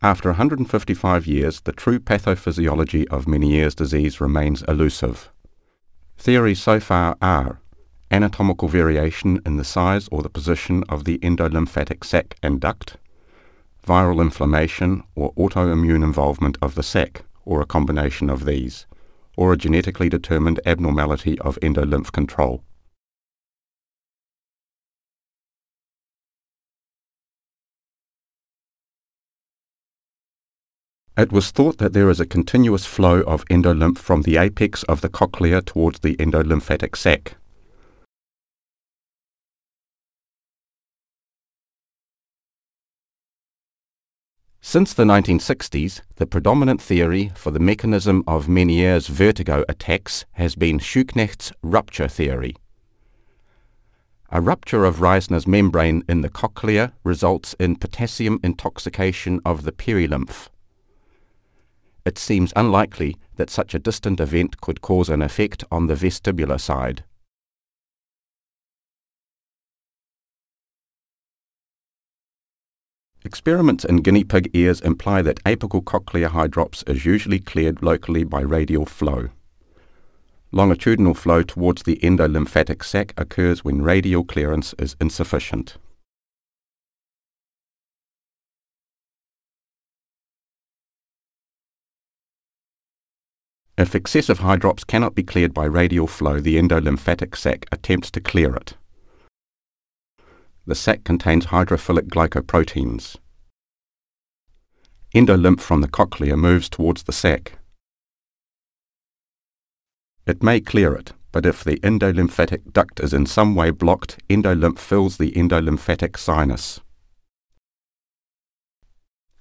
After 155 years, the true pathophysiology of Meniere's disease remains elusive. Theories so far are anatomical variation in the size or the position of the endolymphatic sac and duct, viral inflammation or autoimmune involvement of the sac, or a combination of these, or a genetically determined abnormality of endolymph control. It was thought that there is a continuous flow of endolymph from the apex of the cochlea towards the endolymphatic sac. Since the 1960s, the predominant theory for the mechanism of Meniere's vertigo attacks has been Schuknecht's rupture theory. A rupture of Reissner's membrane in the cochlea results in potassium intoxication of the perilymph it seems unlikely that such a distant event could cause an effect on the vestibular side. Experiments in guinea pig ears imply that apical cochlear hydrops is usually cleared locally by radial flow. Longitudinal flow towards the endolymphatic sac occurs when radial clearance is insufficient. If excessive hydrops cannot be cleared by radial flow, the endolymphatic sac attempts to clear it. The sac contains hydrophilic glycoproteins. Endolymph from the cochlea moves towards the sac. It may clear it, but if the endolymphatic duct is in some way blocked, endolymph fills the endolymphatic sinus.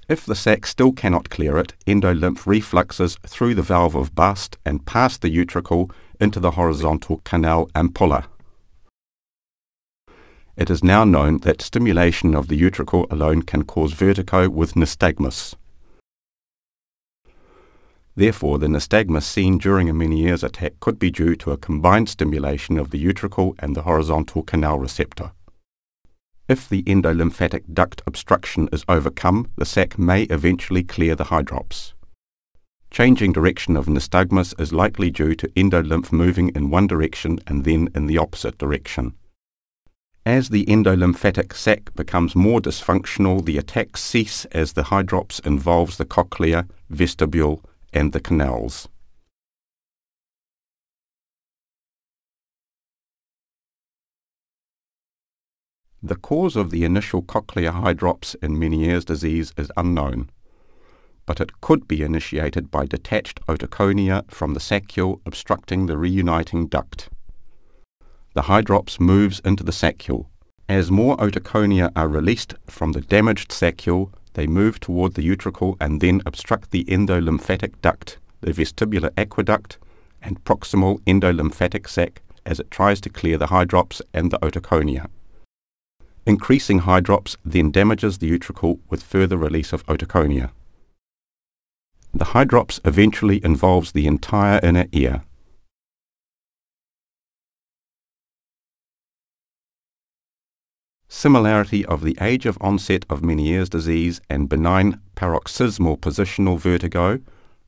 If the sac still cannot clear it, endolymph refluxes through the valve of Bast and past the utricle into the horizontal canal ampulla. It is now known that stimulation of the utricle alone can cause vertigo with nystagmus. Therefore, the nystagmus seen during a Meniere's attack could be due to a combined stimulation of the utricle and the horizontal canal receptor. If the endolymphatic duct obstruction is overcome, the sac may eventually clear the hydrops. Changing direction of nystagmus is likely due to endolymph moving in one direction and then in the opposite direction. As the endolymphatic sac becomes more dysfunctional, the attacks cease as the hydrops involves the cochlea, vestibule, and the canals. The cause of the initial cochlear hydrops in Meniere's disease is unknown, but it could be initiated by detached otoconia from the saccule obstructing the reuniting duct. The hydrops moves into the saccule. As more otoconia are released from the damaged saccule, they move toward the utricle and then obstruct the endolymphatic duct, the vestibular aqueduct, and proximal endolymphatic sac as it tries to clear the hydrops and the otoconia. Increasing hydrops then damages the utricle with further release of otoconia. The hydrops eventually involves the entire inner ear. Similarity of the age of onset of Meniere's disease and benign paroxysmal positional vertigo,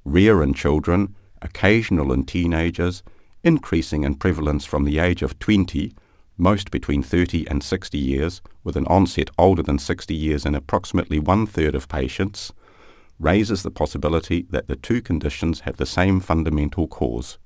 rare in children, occasional in teenagers, increasing in prevalence from the age of 20 most between 30 and 60 years, with an onset older than 60 years in approximately one third of patients, raises the possibility that the two conditions have the same fundamental cause.